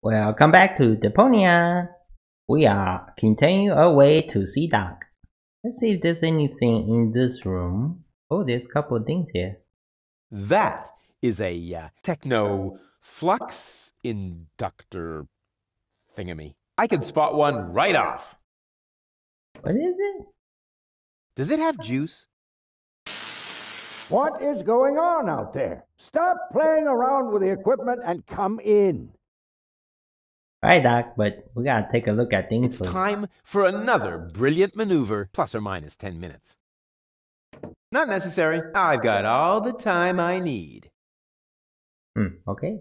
Welcome back to Deponia. We are continuing our way to Sea Dock. Let's see if there's anything in this room. Oh, there's a couple of things here. That is a uh, techno flux inductor thingamy. I can spot one right off. What is it? Does it have juice? What is going on out there? Stop playing around with the equipment and come in. Right, Doc, but we gotta take a look at things. It's first. time for another brilliant maneuver, plus or minus 10 minutes. Not necessary. I've got all the time I need. Hmm, okay.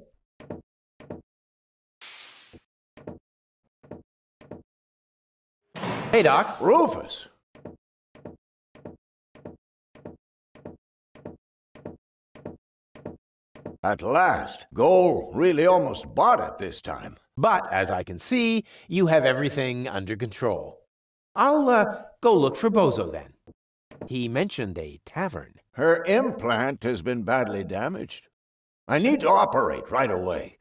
Hey, Doc. Rufus. At last. Goal really almost bought it this time. But as I can see, you have everything under control. I'll uh, go look for Bozo then. He mentioned a tavern. Her implant has been badly damaged. I need to operate right away.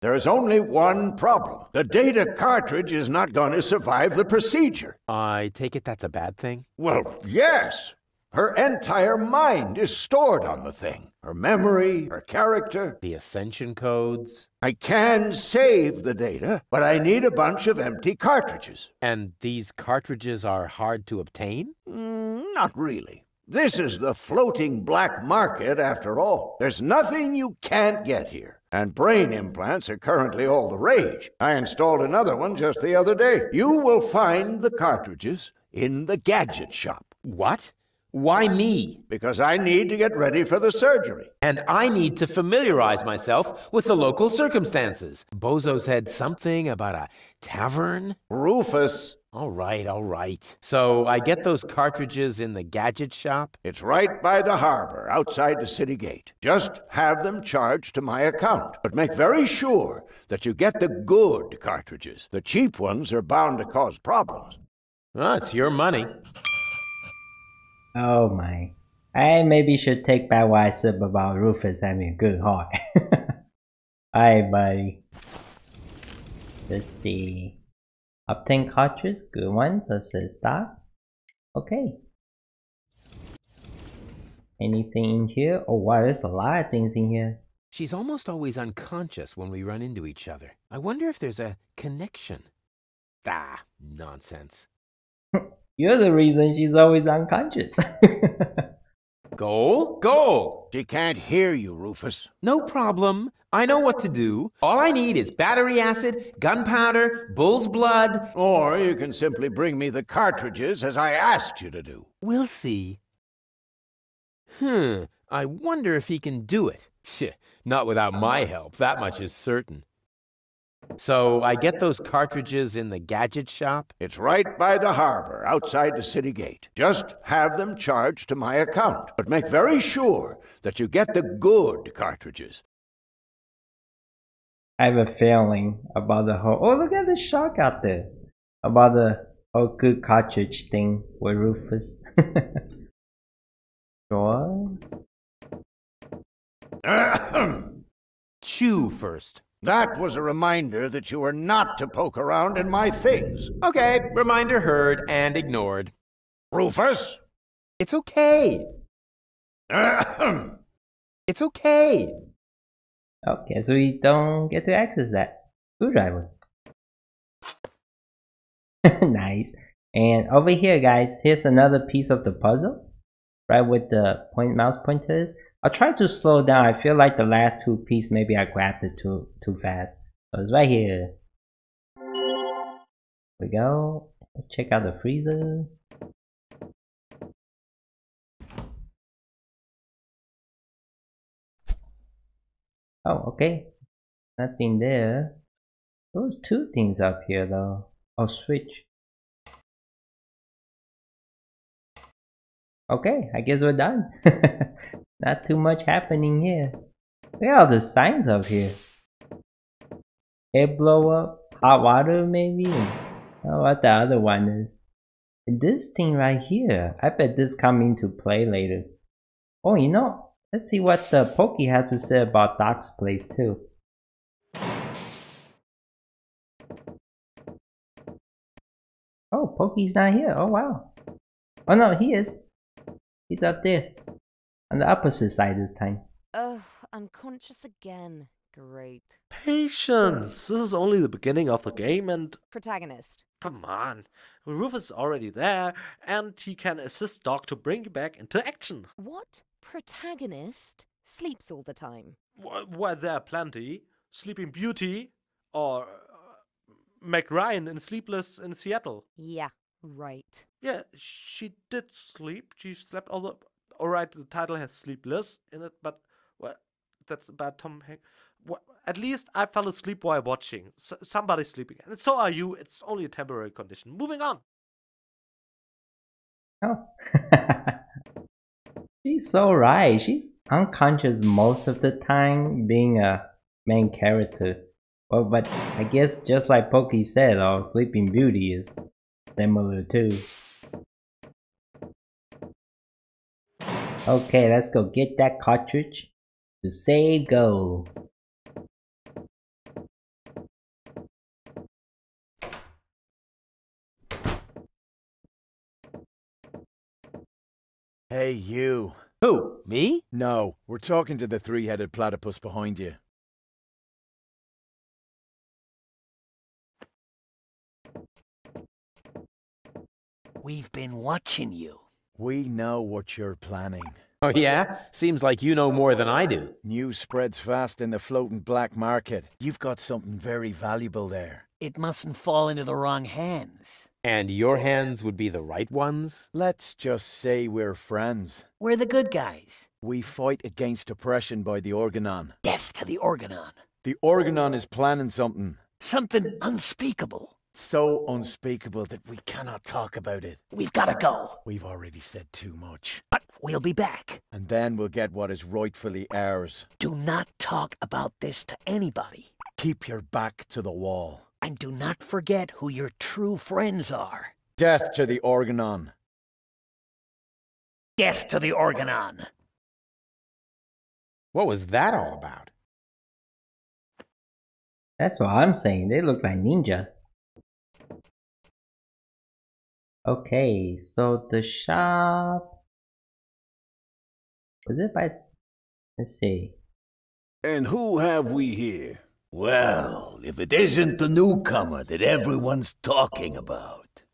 There is only one problem. The data cartridge is not going to survive the procedure. I take it that's a bad thing? Well, yes. Her entire mind is stored on the thing. Her memory, her character. The ascension codes? I can save the data, but I need a bunch of empty cartridges. And these cartridges are hard to obtain? Mm, not really. This is the floating black market after all. There's nothing you can't get here. And brain implants are currently all the rage. I installed another one just the other day. You will find the cartridges in the gadget shop. What? Why me? Because I need to get ready for the surgery. And I need to familiarize myself with the local circumstances. Bozo said something about a tavern? Rufus, All right, all right. So I get those cartridges in the gadget shop? it's right by the harbor, outside the city gate. Just have them charged to my account. But make very sure that you get the good cartridges. The cheap ones are bound to cause problems. Oh, it's your money. Oh my. I maybe should take back what I said about Rufus having a good heart. Alright, buddy. Let's see. Obtain cartridges, good ones, assist stock. Okay. Anything in here? Oh wow, there's a lot of things in here. She's almost always unconscious when we run into each other. I wonder if there's a connection. Ah, nonsense. You're the reason she's always unconscious. Goal? Goal! She can't hear you, Rufus. No problem. I know what to do. All I need is battery acid, gunpowder, bull's blood. Or you can simply bring me the cartridges as I asked you to do. We'll see. Hmm, I wonder if he can do it. Phew, Not without my help, that much is certain. So I get those cartridges in the gadget shop? It's right by the harbor, outside the city gate. Just have them charged to my account. But make very sure that you get the good cartridges. I have a feeling about the whole. Oh, look at the shark out there. About the whole good cartridge thing with Rufus. sure. Chew first. That was a reminder that you were not to poke around in my things. Okay, reminder heard and ignored. Rufus? It's okay. It's okay. Okay, so we don't get to access that screwdriver. nice. And over here, guys, here's another piece of the puzzle, right with the point mouse pointers. I'll try to slow down. I feel like the last two pieces, maybe I grabbed it too too fast. So it's right here. we go. Let's check out the freezer. Oh, okay. Nothing there. Those two things up here though. Oh, switch. Okay, I guess we're done. Not too much happening here. Look at all the signs up here. Air blow up, hot water maybe? Oh, what the other one is. And this thing right here, I bet this come into play later. Oh, you know, let's see what the Pokey had to say about Doc's place too. Oh, Pokey's not here. Oh, wow. Oh, no, he is. He's up there. On the opposite side this time. Ugh, unconscious again. Great. Patience! This is only the beginning of the game and Protagonist. come on. Rufus is already there and he can assist Doc to bring you back into action. What protagonist sleeps all the time? Why, why there are plenty. Sleeping Beauty or uh, Meg Ryan in Sleepless in Seattle. Yeah, right. Yeah, she did sleep. She slept all the. Alright, the title has Sleepless in it, but well, that's about Tom Hanks. What, at least I fell asleep while watching. S- somebody's sleeping, and so are you. It's only a temporary condition. Moving on. Oh. She's so right. She's unconscious most of the time being a main character. Well, but I guess just like Pokey said, our Sleeping Beauty is similar too. Okay, let's go get that cartridge to save Goal. Hey, you. Who? Me? No, we're talking to the three headed platypus behind you. We've been watching you. We know what you're planning. Oh, yeah? Seems like you know more than I do. News spreads fast in the floating black market. You've got something very valuable there. It mustn't fall into the wrong hands. And your hands would be the right ones? Let's just say we're friends. We're the good guys. We fight against oppression by the Organon. Death to the Organon. The Organon is planning something Something unspeakable. So unspeakable that we cannot talk about it. We've got to go. We've already said too much. But we'll be back. And then we'll get what is rightfully ours. Do not talk about this to anybody. Keep your back to the wall. And do not forget who your true friends are. Death to the Organon. Death to the Organon. What was that all about? That's what I'm saying. They look like ninjas. Okay, so the shop. Was it by. Let's see. And who have we here? Well, if it isn't the newcomer that everyone's talking about.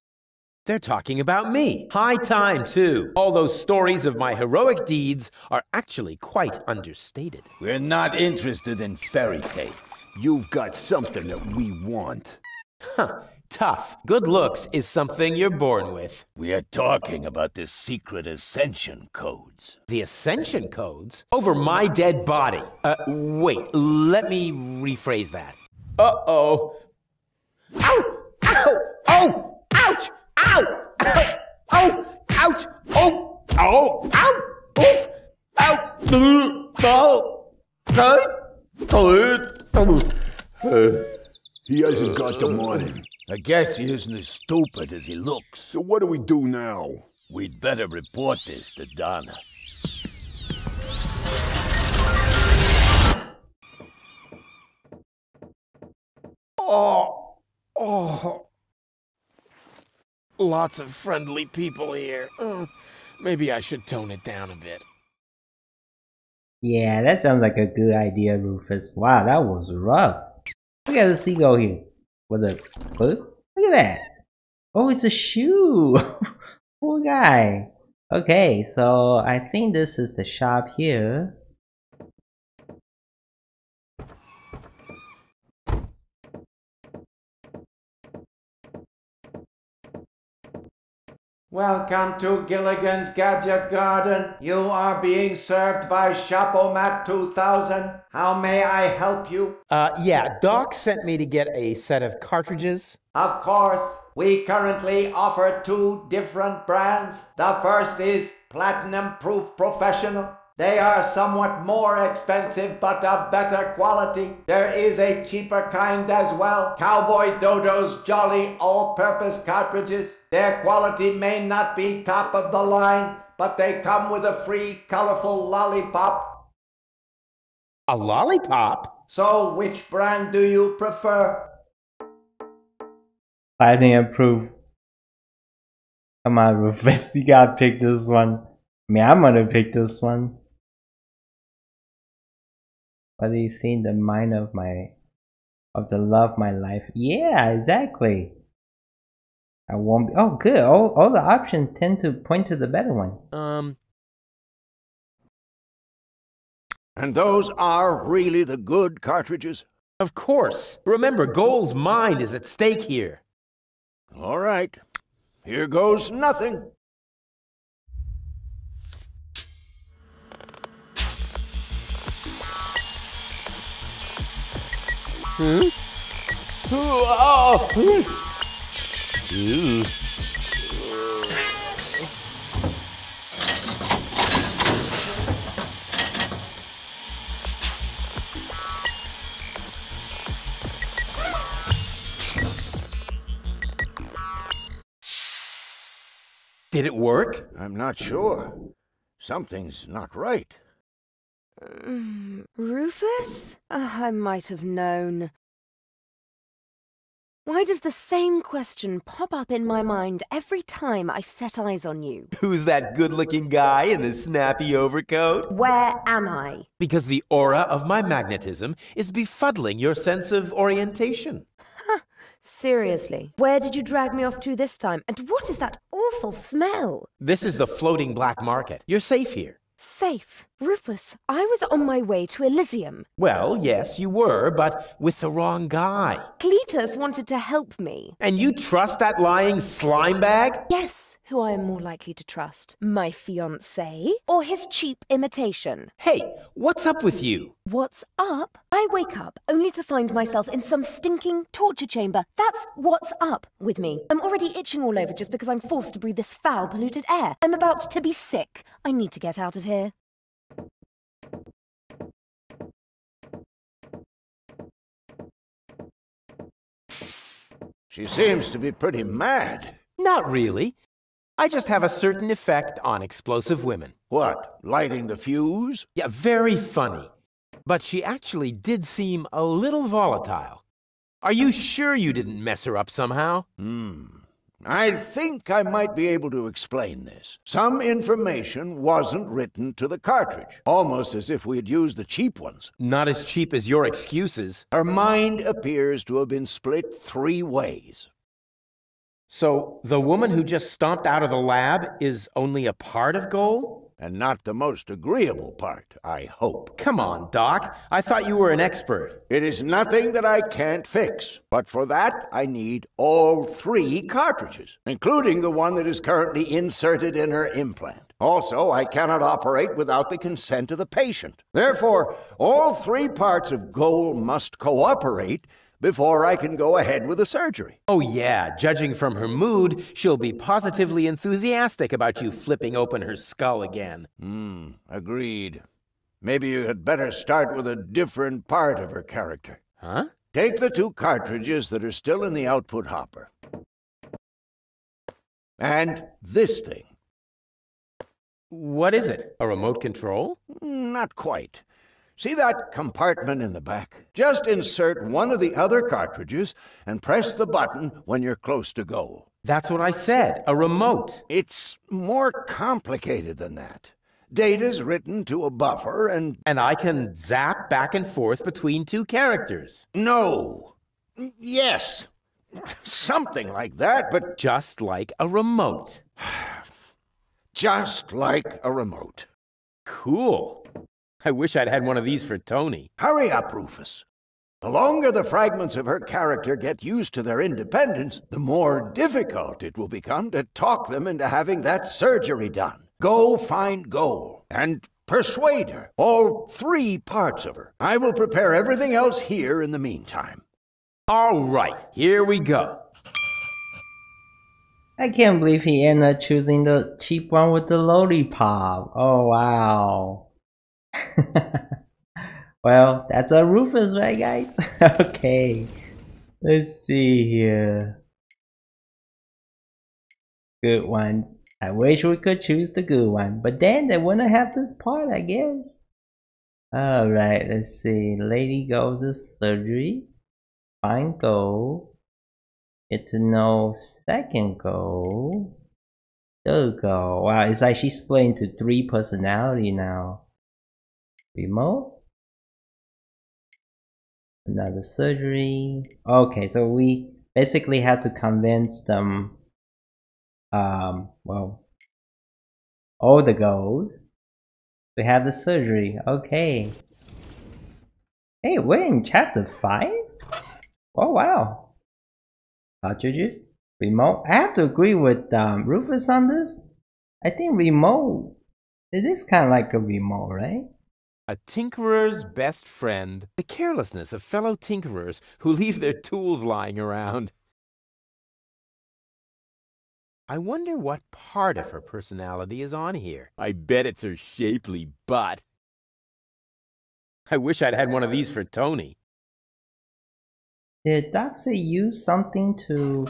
They're talking about me. High time, too. All those stories of my heroic deeds are actually quite understated. We're not interested in fairy tales. You've got something that we want. Huh. Tough. Good looks is something you're born with. We are talking about the secret ascension codes. The Ascension codes? Over my dead body. Uh, wait, let me rephrase that. Uh oh. Ow! Ow! Oh! Ouch! Ow! Ow! Oh! Ouch! Oh! Oh! Ow! Oof! Ow! Oh! Oh! He hasn't got the money. I guess he isn't as stupid as he looks. So what do we do now? We'd better report this to Donna. Oh! Oh! Lots of friendly people here. Uh, maybe I should tone it down a bit. Yeah, that sounds like a good idea, Rufus. Wow, that was rough. Look at the seagull here. With a? Look at that. Oh, it's a shoe. Poor guy. Okay, so I think this is the shop here. Welcome to Gilligan's Gadget Garden. You are being served by Shopomat 2000. How may I help you? Uh, yeah, Doc sent me to get a set of cartridges. Of course, we currently offer two different brands. The first is Platinum Proof Professional. They are somewhat more expensive but of better quality. There is a cheaper kind as well. Cowboy Dodo's Jolly All Purpose Cartridges. Their quality may not be top of the line, but they come with a free colorful lollipop. A lollipop? So, which brand do you prefer? Platinum approved Come on, Rufus, you gotta pick this one. I mean, I'm gonna pick this one. What do you think the mind of my of the love my life? Yeah, exactly. I won't be. Oh, good. All all the options tend to point to the better one. Um, And those are really the good cartridges? of course. Remember, Goal's mind is at stake here. All right. Here goes nothing. Did it work? I'm not sure. Something's not right. Mm, Rufus? Ah, I might have known. Why does the same question pop up in my mind every time I set eyes on you? Who's that good looking guy in the snappy overcoat? Where am I? Because the aura of my magnetism is befuddling your sense of orientation. Seriously, where did you drag me off to this time? And what is that awful smell? This is the floating black market. You're safe here. Safe. Rufus, I was on my way to Elysium. Well, yes, you were, but with the wrong guy. Cletus wanted to help me. And you trust that lying slime bag? Yes, who I am more likely to trust? My fiancé or his cheap imitation? Hey, what's up with you? What's up? I wake up only to find myself in some stinking torture chamber. That's what's up with me. I'm already itching all over just because I'm forced to breathe this foul, polluted air. I'm about to be sick. I need to get out of here. She seems to be pretty mad. Not really. I just have a certain effect on explosive women. What, lighting the fuse? Yeah, very funny. But she actually did seem a little volatile. Are you sure you didn't mess her up somehow? Hmm. I think I might be able to explain this. Some information wasn't written to the cartridge, almost as if we had used the cheap ones. Not as cheap as your excuses. Her mind appears to have been split three ways. So, the woman who just stomped out of the lab is only a part of Goal? And not the most agreeable part, I hope. Come on, Doc. I thought you were an expert. It is nothing that I can't fix, but for that I need all three cartridges, including the one that is currently inserted in her implant. Also, I cannot operate without the consent of the patient. Therefore, all three parts of Goal must cooperate before I can go ahead with the surgery. Oh, yeah. Judging from her mood, she'll be positively enthusiastic about you flipping open her skull again. Hmm, agreed. Maybe you had better start with a different part of her character. Huh? Take the two cartridges that are still in the output hopper. And this thing. What is it? A remote control? Not quite. See that compartment in the back? Just insert one of the other cartridges and press the button when you're close to goal. That's what I said. A remote. It's more complicated than that. Data's written to a buffer and. And I can zap back and forth between two characters. No. Yes. Something like that, but. Just like a remote. Just like a remote. Cool. I wish I'd had one of these for Toni. Hurry up, Rufus. The longer the fragments of her character get used to their independence, the more difficult it will become to talk them into having that surgery done. Go find Goal and persuade her. All three parts of her. I will prepare everything else here in the meantime. All right, here we go. I can't believe he ended up choosing the cheap one with the lollipop. Oh wow. well, that's a Rufus, right, guys? okay. Let's see here. Good ones. I wish we could choose the good one, but then they wouldn't have this part, I guess. Alright, let's see. Lady goes to surgery. Find goal. Get to know second goal. There you go. Wow, it's like she's split into three personality now. Remote. Another surgery. Okay, so we basically had to convince them um well all the gold. We have the surgery. Okay. Hey, we're in chapter 5? Oh wow. Cartridges? Remote? I have to agree with um, Rufus on this. I think remote, it is kind of like a remote, right? A tinkerer's best friend. The carelessness of fellow tinkerers who leave their tools lying around. I wonder what part of her personality is on here. I bet it's her shapely butt. I wish I'd had one of these for Toni. Did Doxy use something to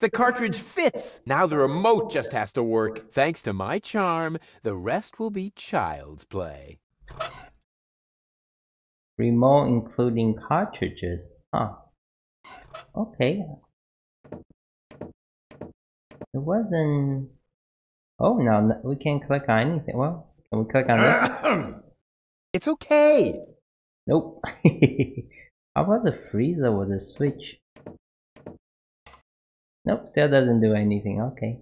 the cartridge fits. Now the remote just has to work. Thanks to my charm, the rest will be child's play. Remote including cartridges. Huh. Okay. It wasn't... Oh, no, we can't click on anything. Well, can we click on this? it's okay. Nope. How about the freezer with the switch? Nope, still doesn't do anything. Okay.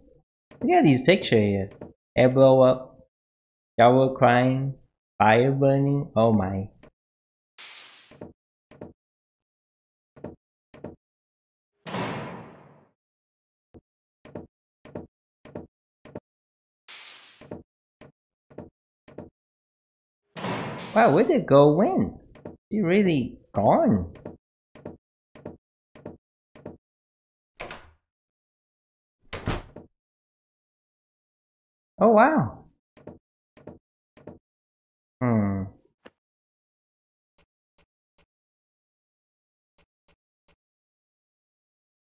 Look at these pictures here. Air blow up, shower crying, fire burning. Oh my. Wow, where did it go when? She really gone. Oh wow. Hmm.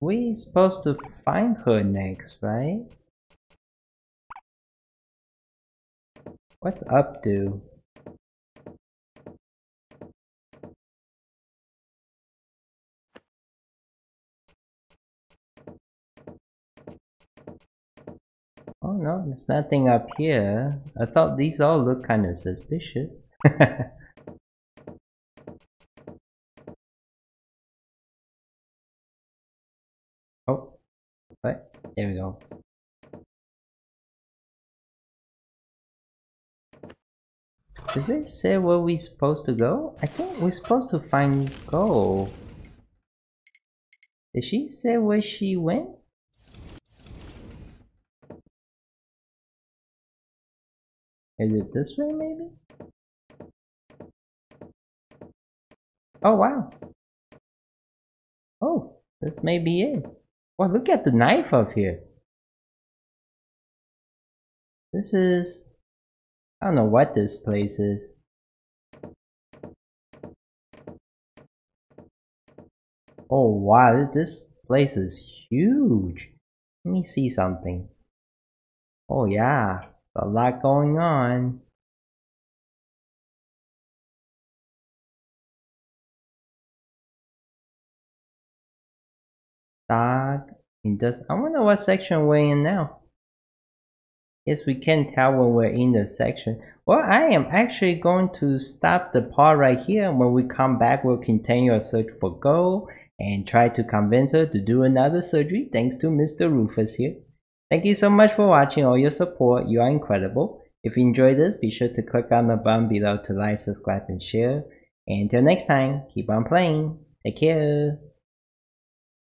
We supposed to find her next, right? What's up to? No, there's nothing up here. I thought these all look kind of suspicious. oh, what? There we go. Does it say where we're supposed to go? I think we're supposed to find Goal. Did she say where she went? Is it this way maybe? Oh wow. Oh, this may be it. Well, look at the knife up here. This is... I don't know what this place is. Oh wow, this place is huge. Let me see something. Oh yeah, a lot going on. Dog. Does I wonder what section we're in now. Yes, we can tell when we're in the section. Well, I am actually going to stop the part right here. When we come back, we'll continue our search for Goal and try to convince her to do another surgery thanks to Mr. Rufus here. Thank you so much for watching all your support. You are incredible. If you enjoyed this, be sure to click on the button below to like, subscribe, and share. And until next time, keep on playing. Take care.